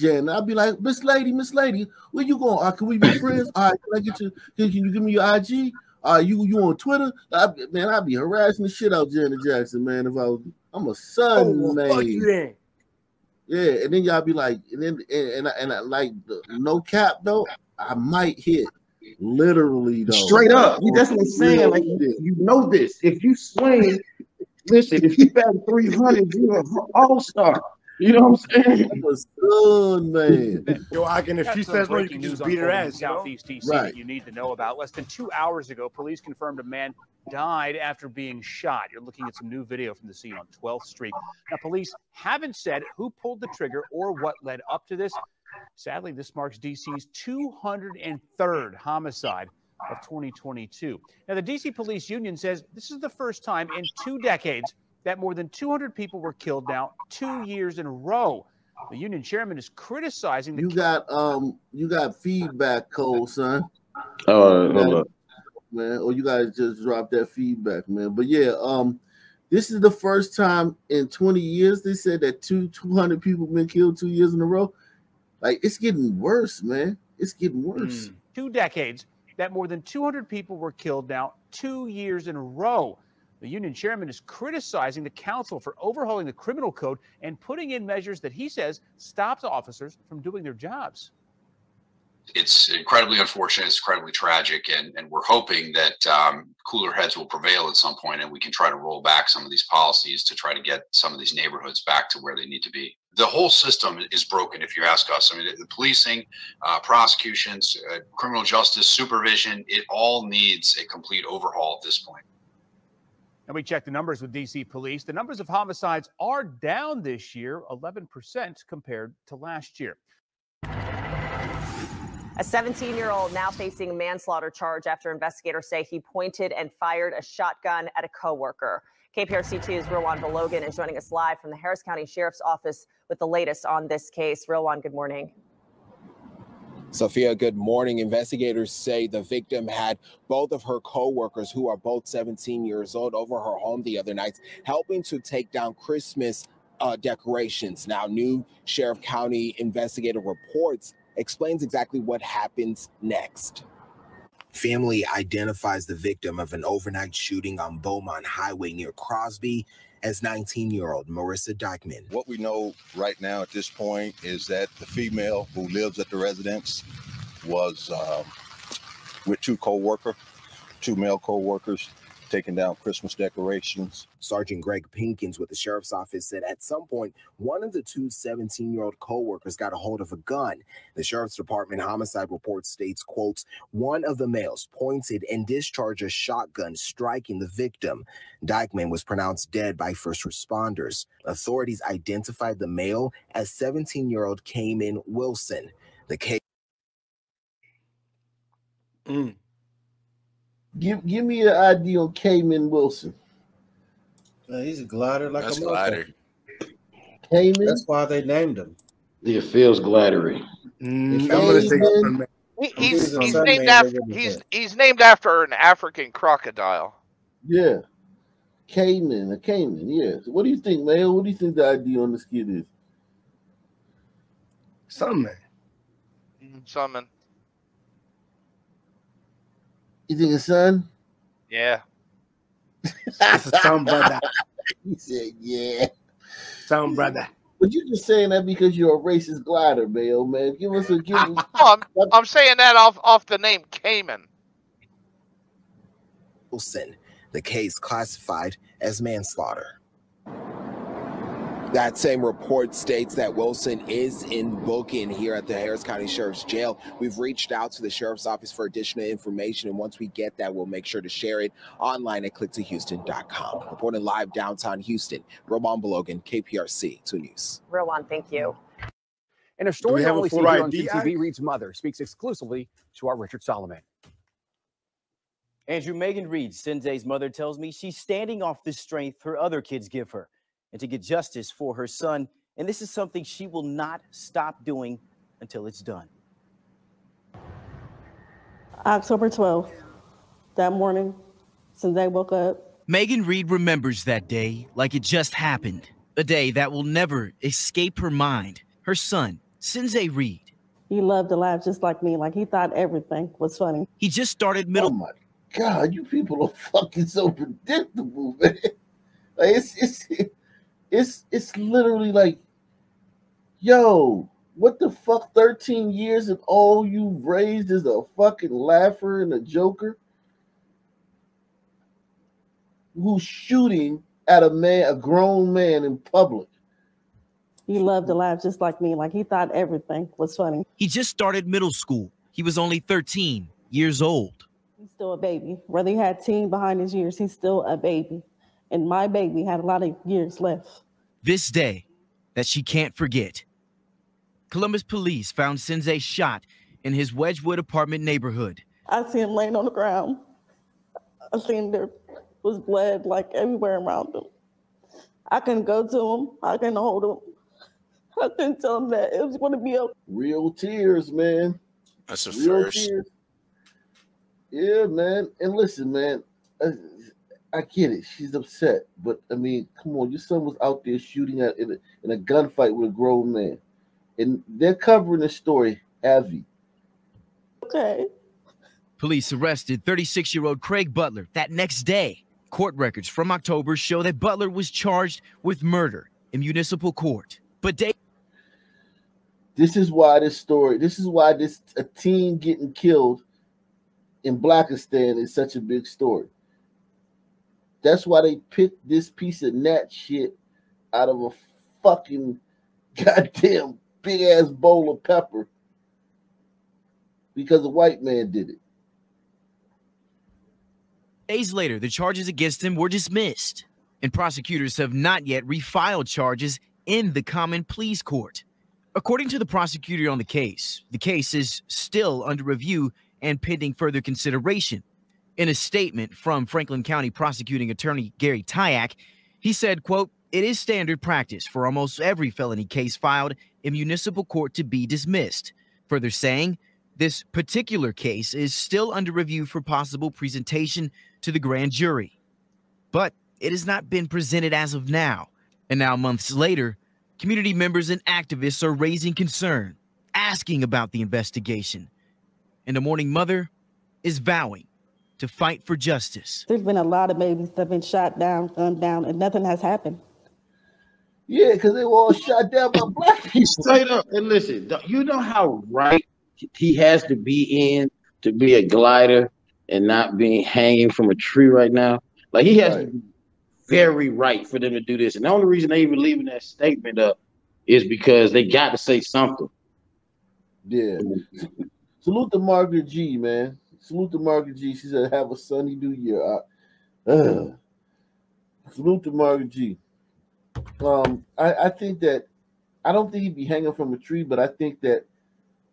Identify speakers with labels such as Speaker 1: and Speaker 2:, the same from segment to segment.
Speaker 1: text I'd be like, Miss Lady, Miss Lady, where you going? Uh, can we be friends? All right, can I get you? Can, can you give me your IG? Uh, you you on Twitter? I, man, I'd be harassing the shit out Janet Jackson, man. If I was, I'm a son,
Speaker 2: Oh, well,
Speaker 1: man.
Speaker 2: fuck you then.
Speaker 1: Yeah, and then y'all be like, and then and and, I, and I, like no cap though, I might hit literally though.
Speaker 3: Straight up. That's what I'm saying. Like you, you know this. If you swing, listen, if you bat 300, you're an all-star. You know what I'm saying?
Speaker 1: I'm a son, man.
Speaker 2: Yo, I can if she says no, you
Speaker 4: breaking
Speaker 2: can just
Speaker 4: news
Speaker 2: beat her
Speaker 4: unfolding in
Speaker 2: ass. You know?
Speaker 4: Southeast DC
Speaker 1: Right.
Speaker 4: that you need to know about. Less than two hours ago, police confirmed a man died after being shot. You're looking at some new video from the scene on 12th Street. Now, police haven't said who pulled the trigger or what led up to this. Sadly, this marks DC's 203rd homicide of 2022. Now, the DC Police Union says this is the first time in two decades that more than 200 people were killed now, two years in a row. The union chairman is criticizing the
Speaker 1: You got um, you got feedback, Cole, son.
Speaker 3: Uh, hold up.
Speaker 1: man. Or you guys just drop that feedback, man. But yeah, um, this is the first time in 20 years they said that two 200 people been killed two years in a row. Like it's getting worse, man. It's getting worse.
Speaker 4: two decades that more than 200 people were killed now, two years in a row. The union chairman is criticizing the council for overhauling the criminal code and putting in measures that he says stops officers from doing their jobs.
Speaker 5: it's incredibly unfortunate. It's incredibly tragic, and and we're hoping that um, cooler heads will prevail at some point, and we can try to roll back some of these policies to try to get some of these neighborhoods back to where they need to be. The whole system is broken, if you ask us. I mean, the policing, uh, prosecutions, uh, criminal justice, supervision, it all needs a complete overhaul at this point.
Speaker 4: And we checked the numbers with DC police. The numbers of homicides are down this year, 11% compared to last year.
Speaker 6: A 17 year old now facing manslaughter charge after investigators say he pointed and fired a shotgun at a coworker. KPRC2's Rowan Belogan is joining us live from the Harris County Sheriff's Office with the latest on this case. Rowan, good morning.
Speaker 7: Sophia, good morning. Investigators say the victim had both of her co-workers, who are both 17 years old, over her home the other night, helping to take down Christmas uh, decorations. Now, new Sheriff County investigator reports explains exactly what happens next. Family identifies the victim of an overnight shooting on Beaumont Highway near Crosby as 19-year-old Marissa Dykeman.
Speaker 8: What we know right now at this point is that the female who lives at the residence was um, with two co-worker, two male co-workers, taking down Christmas decorations.
Speaker 7: Sergeant Greg Pinkins with the sheriff's office said at some point, one of the two 17 year old co workers got a hold of a gun. The sheriff's department homicide report states, quotes, one of the males pointed and discharged a shotgun, striking the victim. Dykeman was pronounced dead by first responders. Authorities identified the male as 17 year old Cayman Wilson. The case. Mm.
Speaker 1: Give give me an ID on Cayman Wilson.
Speaker 9: Uh, he's a glider like
Speaker 10: That's
Speaker 9: a
Speaker 10: glider.
Speaker 1: Cayman.
Speaker 9: That's why they named him.
Speaker 3: Yeah, feels glattery.
Speaker 2: Mm,
Speaker 9: If
Speaker 2: I'm gonna say Sunman.
Speaker 11: He,
Speaker 9: I'm
Speaker 11: he's he's named after he's he's named after an African crocodile.
Speaker 1: Yeah. Cayman, a Cayman, yeah. What do you think, man? What do you think the ID on this kid is?
Speaker 2: Sunman.
Speaker 11: Summon.
Speaker 1: You think it's son?
Speaker 11: Yeah.
Speaker 2: It's a sound brother.
Speaker 1: He said, yeah.
Speaker 2: Sound brother.
Speaker 1: But you just saying that because you're a racist glider, Bale, man. Give us a give us,
Speaker 11: No, I'm, I'm saying that off off the name Cayman.
Speaker 7: Wilson. The case classified as manslaughter. That same report states that Wilson is in booking here at the Harris County Sheriff's Jail. We've reached out to the Sheriff's Office for additional information, and once we get that, we'll make sure to share it online at clicktohouston.com. Reporting live downtown Houston, Rowan Belogan, KPRC 2 News.
Speaker 6: Rowan, thank you.
Speaker 12: And a story
Speaker 2: we
Speaker 12: you
Speaker 2: have a
Speaker 12: only see
Speaker 2: full
Speaker 12: here on
Speaker 2: ID
Speaker 12: CTV. Reed's mother speaks exclusively to our Richard Solomon.
Speaker 13: Andrew Megan Reed, Sinzae's mother, tells me she's standing off the strength her other kids give her and to get justice for her son. And this is something she will not stop doing until it's done.
Speaker 14: October 12th, that morning, since I woke up,
Speaker 15: Megan Reed remembers that day like it just happened. A day that will never escape her mind. Her son, Sinzae Reed.
Speaker 14: He loved to laugh just like me. Like he thought everything was funny.
Speaker 15: He just started middle.
Speaker 1: Oh my God, you people are fucking so predictable, man. Like it's it's it's it's literally like, yo, what the fuck? Thirteen years and all you've raised is a fucking laugher and a joker who's shooting at a man, a grown man in public.
Speaker 14: He loved to laugh just like me. Like he thought everything was funny.
Speaker 15: He just started middle school. He was only 13 years old.
Speaker 14: He's still a baby. Whether he had teen behind his years, he's still a baby. And my baby had a lot of years left.
Speaker 15: This day that she can't forget. Columbus police found Sinzae shot in his Wedgewood apartment neighborhood.
Speaker 14: I see him laying on the ground. I seen there was blood like everywhere around him. I couldn't go to him. I couldn't hold him. I couldn't tell him that it was going to be a
Speaker 1: Real tears, man.
Speaker 10: That's a
Speaker 1: Real
Speaker 10: first.
Speaker 1: tears. Yeah, man. And listen, man, uh, I, I get it. She's upset, but I mean, come on. Your son was out there shooting at in a, in a gunfight with a grown man, and they're covering the story heavy.
Speaker 14: Okay.
Speaker 15: Police arrested 36 year old Krieg Butler that next day. Court records from October show that Butler was charged with murder in municipal court. But day
Speaker 1: This is why this story. This is why this a teen getting killed in Blackistan is such a big story. That's why they picked this piece of nat shit out of a fucking goddamn big ass bowl of pepper because a white man did it.
Speaker 15: days later, the charges against him were dismissed, and prosecutors have not yet refiled charges in the common pleas court. According to the prosecutor on the case, the case is still under review and pending further consideration. In a statement from Franklin County prosecuting attorney Gary Tyack, he said, quote, it is standard practice for almost every felony case filed in municipal court to be dismissed. Further saying, this particular case is still under review for possible presentation to the grand jury. But it has not been presented as of now. And now, months later, community members and activists are raising concern, asking about the investigation. And the mourning mother is vowing to fight for justice.
Speaker 14: There's been a lot of babies that have been shot down, gunned down, and nothing has happened.
Speaker 1: Yeah, because they were all shot down by black people.
Speaker 3: Straight up. And listen, you know how right he has to be in to be a glider and not being hanging from a tree right now? Like he has to be very right for them to do this. And the only reason they even leaving that statement up is because they got to say something.
Speaker 1: Yeah. Salute to Margaret G, man. Salute to Margaret G. She said, "Have a sunny new year." Uh, uh. Salute to Margaret G. Um, I, I think that I don't think he'd be hanging from a tree, but I think that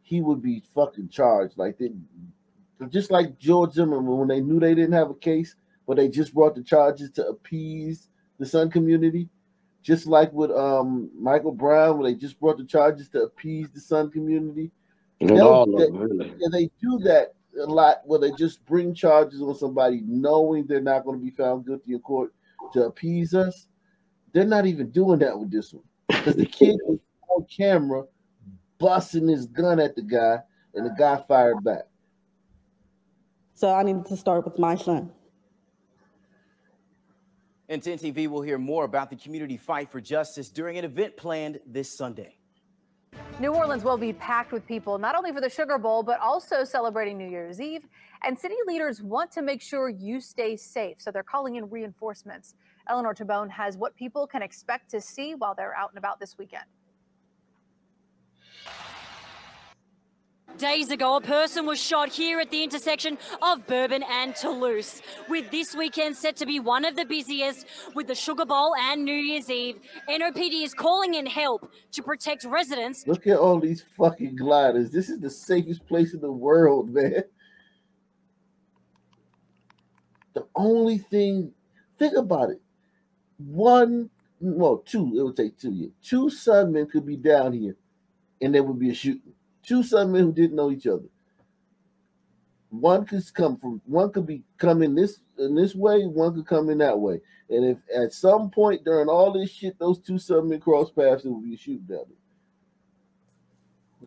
Speaker 1: he would be fucking charged. Like they, just like George Zimmerman when they knew they didn't have a case, but they just brought the charges to appease the Sun community. Just like with um Michael Brown, when they just brought the charges to appease the Sun community.
Speaker 3: With
Speaker 1: They'll-
Speaker 3: all of
Speaker 1: they-
Speaker 3: them, really.
Speaker 1: yeah, they do that a lot where they just bring charges on somebody knowing they're not going to be found guilty in court to appease us. They're not even doing that with this one because the kid was on camera busting his gun at the guy, and the guy fired back.
Speaker 14: So I needed to start with my son.
Speaker 13: And 10 TV will hear more about the community fight for justice during an event planned this Sunday.
Speaker 16: New Orleans will be packed with people, not only for the Sugar Bowl, but also celebrating New Year's Eve. And city leaders want to make sure you stay safe, so they're calling in reinforcements. Eleanor Tabone has what people can expect to see while they're out and about this weekend.
Speaker 17: Days ago, a person was shot here at the intersection of Bourbon and Toulouse. With this weekend set to be one of the busiest with the Sugar Bowl and New Year's Eve, NOPD is calling in help to protect residents
Speaker 1: Look at all these fucking gliders. This is the safest place in the world, man. The only thing, think about it. One, well, two, it would take two years. Two sunmen could be down here and there would be a shooting. Two sunmen who didn't know each other. One could come from one could be coming this in this way, one could come in that way. And if at some point during all this shit, those two sunmen cross paths, it would be a shooting down there.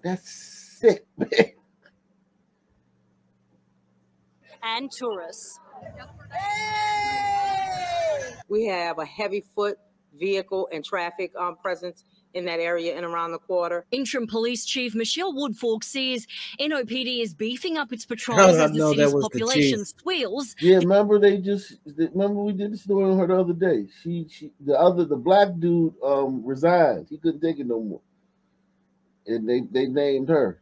Speaker 1: That's sick, man.
Speaker 17: and tourists.
Speaker 10: We have a heavy foot vehicle and traffic um, presence in that area and around the quarter.
Speaker 17: Interim Police Chief Michelle Woodfork says NOPD is beefing up its patrols as the
Speaker 9: know that
Speaker 17: city's
Speaker 9: was the
Speaker 17: population swells.
Speaker 1: Yeah, remember they just remember we did the story on her the other day. She she the other the black dude um resigned. He couldn't take it no more. And they they named her.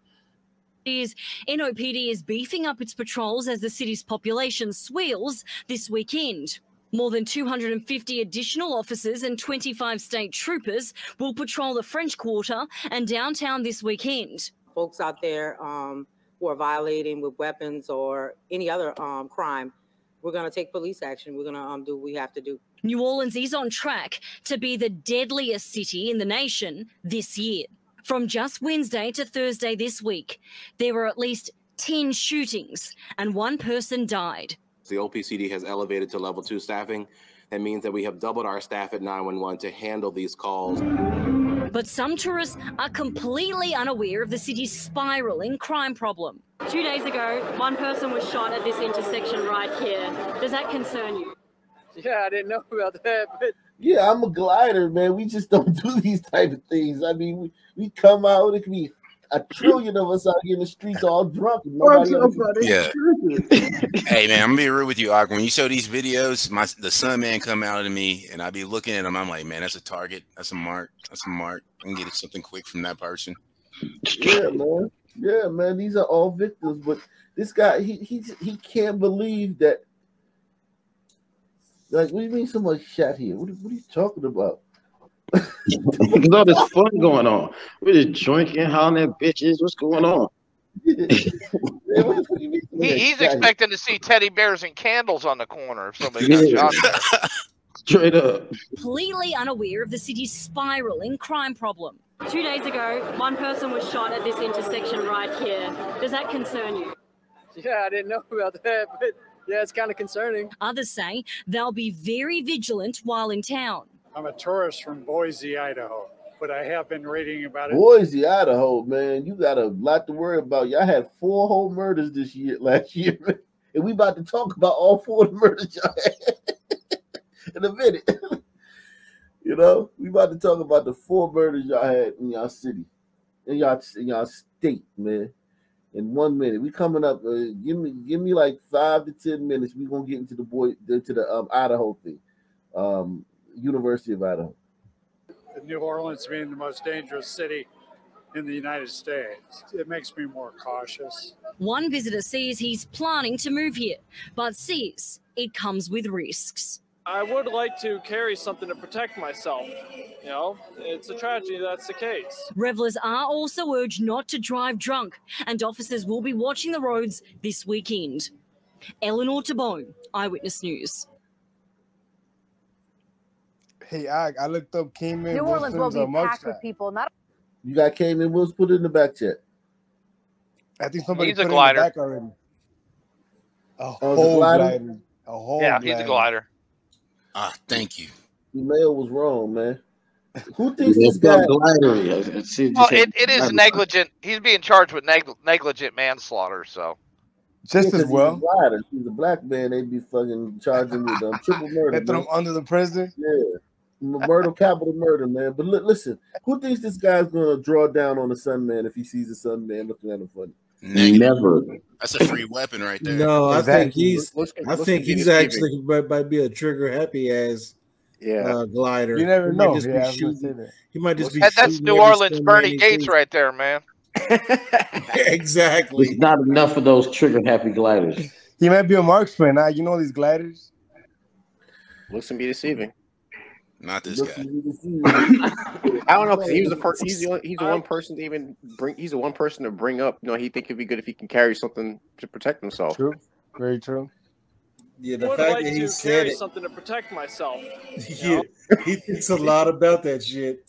Speaker 17: Is NOPD is beefing up its patrols as the city's population swells this weekend. More than 250 additional officers and 25 state troopers will patrol the French Quarter and downtown this weekend.
Speaker 10: Folks out there um, who are violating with weapons or any other um, crime, we're going to take police action. We're going to um, do what we have to do.
Speaker 17: New Orleans is on track to be the deadliest city in the nation this year. From just Wednesday to Thursday this week, there were at least 10 shootings and one person died.
Speaker 18: The OPCD has elevated to level two staffing. That means that we have doubled our staff at 911 to handle these calls.
Speaker 17: But some tourists are completely unaware of the city's spiraling crime problem. Two days ago, one person was shot at this intersection right here. Does that concern you?
Speaker 2: Yeah, I didn't know about that, but
Speaker 1: Yeah, I'm a glider, man. We just don't do these type of things. I mean, we, we come out, it could be a trillion of us out here in the streets all drunk. And nobody else
Speaker 19: Yeah. hey man, I'm gonna be real with you, Ak. When you show these videos, my the sun man come out of me, and I be looking at him. I'm like, man, that's a target. That's a mark. That's a mark. I can get something quick from that person.
Speaker 1: Yeah, man. Yeah, man. These are all victims, but this guy, he he he can't believe that. Like, what do you mean somebody shot here? What, what are you talking about?
Speaker 3: There's all this fun going on. We're just drinking, hollering at bitches. What's going on?
Speaker 11: He, he's expecting to see teddy bears and candles on the corner if somebody got shot.
Speaker 3: Straight up.
Speaker 17: Completely unaware of the city's spiraling crime problem. Two days ago, one person was shot at this intersection right here. Does that concern you?
Speaker 2: yeah, I didn't know about that, but yeah, it's kind of concerning.
Speaker 17: Others say they'll be very vigilant while in town.
Speaker 20: I'm a tourist from Boise, Idaho, but I have been reading about it.
Speaker 1: Boise, Idaho, man, you got a lot to worry about. Y'all had four whole murders this year, last year, man. and we about to talk about all four of the murders y'all had in a minute. you know, we about to talk about the four murders y'all had in y'all city, in y'all in y'all state, man. In one minute, we coming up. Uh, give me, give me like five to ten minutes. We gonna get into the boy, to the um, Idaho thing, um, University of Idaho.
Speaker 20: New Orleans being the most dangerous city in the United States. It makes me more cautious.
Speaker 17: One visitor says he's planning to move here, but says it comes with risks.
Speaker 21: I would like to carry something to protect myself. You know, it's a tragedy that's the case.
Speaker 17: Revelers are also urged not to drive drunk, and officers will be watching the roads this weekend. Eleanor Tabone, Eyewitness News.
Speaker 22: Hey, I, I looked up Keenan.
Speaker 16: New Orleans will
Speaker 22: Wilson's,
Speaker 16: be
Speaker 22: uh,
Speaker 16: packed with people. Not
Speaker 1: You got Cayman Wills put it in the back chat.
Speaker 22: I think somebody
Speaker 11: He's a
Speaker 22: put it
Speaker 11: glider.
Speaker 22: in the back already. A
Speaker 1: Oh, it's a
Speaker 22: whole
Speaker 1: glider?
Speaker 22: glider. A whole
Speaker 11: Yeah, he's a glider.
Speaker 19: Ah, thank you.
Speaker 1: The mail was wrong, man. Who thinks this guy?
Speaker 3: glider. I- I see-
Speaker 11: Well, it, it is negligent. He's being charged with neg- negligent manslaughter. So
Speaker 22: Just
Speaker 1: Yeah, 'cause
Speaker 22: as
Speaker 1: he's a
Speaker 22: well.
Speaker 1: glider. He's a black man. They'd be fucking charging with um, triple murder.
Speaker 22: They
Speaker 1: throw
Speaker 22: him under the prison.
Speaker 1: Yeah, M- murder, capital murder, man. But li- listen, who thinks this guy's gonna draw down on the Sun Man if he sees the Sun Man looking at him funny?
Speaker 3: Never.
Speaker 19: That's a free weapon right there.
Speaker 9: No, I think he's.
Speaker 22: Let's-
Speaker 9: I
Speaker 22: let's
Speaker 9: think he's actually might, might be a trigger happy as
Speaker 22: Yeah.
Speaker 9: uh, glider.
Speaker 22: You never
Speaker 9: He might
Speaker 22: know.
Speaker 9: just be
Speaker 22: Yeah, I
Speaker 9: shooting-
Speaker 22: that.
Speaker 9: He might just be.
Speaker 11: that, that's
Speaker 9: shooting
Speaker 11: New Orleans Bernie
Speaker 9: Goetz
Speaker 11: right there, man.
Speaker 9: exactly.
Speaker 3: There's not enough of those trigger happy gliders.
Speaker 22: He might be a marksman. Now you know these gliders.
Speaker 18: Looks and be deceiving.
Speaker 19: Not this guy.
Speaker 1: to be deceiving.
Speaker 18: I don't know because he was the first. He's the only, he's the one person to even bring. He's the one person to bring up. You know, he think it'd be good if he can carry something to protect himself.
Speaker 22: True. Very true.
Speaker 9: Yeah, the
Speaker 21: would
Speaker 9: fact
Speaker 21: like
Speaker 9: that
Speaker 21: to
Speaker 9: he said
Speaker 21: carry
Speaker 9: it.
Speaker 21: something to protect myself.
Speaker 9: Yeah, he thinks a lot about that shit.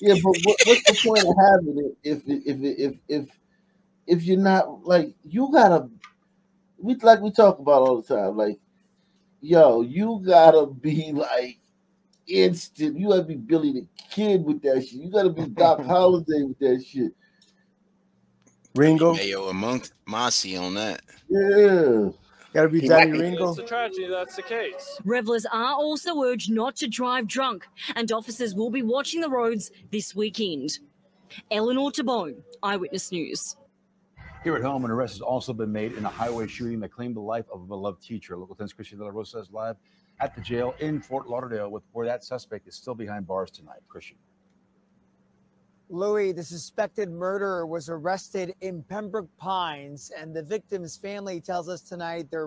Speaker 1: Yeah, but what, what's the point of having it if if if if if you're not like you gotta we like we talk about all the time like yo you gotta be like instant. You gotta be Billy the Kid with that shit. You gotta be Doc Holliday with that shit.
Speaker 22: Ringo.
Speaker 19: Mayo among Mossy on that.
Speaker 1: Yeah.
Speaker 22: Gotta be
Speaker 21: It's
Speaker 22: Johnny Ringo.
Speaker 21: a tragedy that's the case.
Speaker 17: Revelers are also urged not to drive drunk, and officers will be watching the roads this weekend. Eleanor Tabone, Eyewitness News.
Speaker 23: Here at home, an arrest has also been made in a highway shooting that claimed the life of a beloved teacher. Local 10's Christian De La Rosa is live at the jail in Fort Lauderdale with where that suspect is still behind bars tonight. Christian.
Speaker 24: Louis, the suspected murderer, was arrested in Pembroke Pines, and the victim's family tells us tonight they're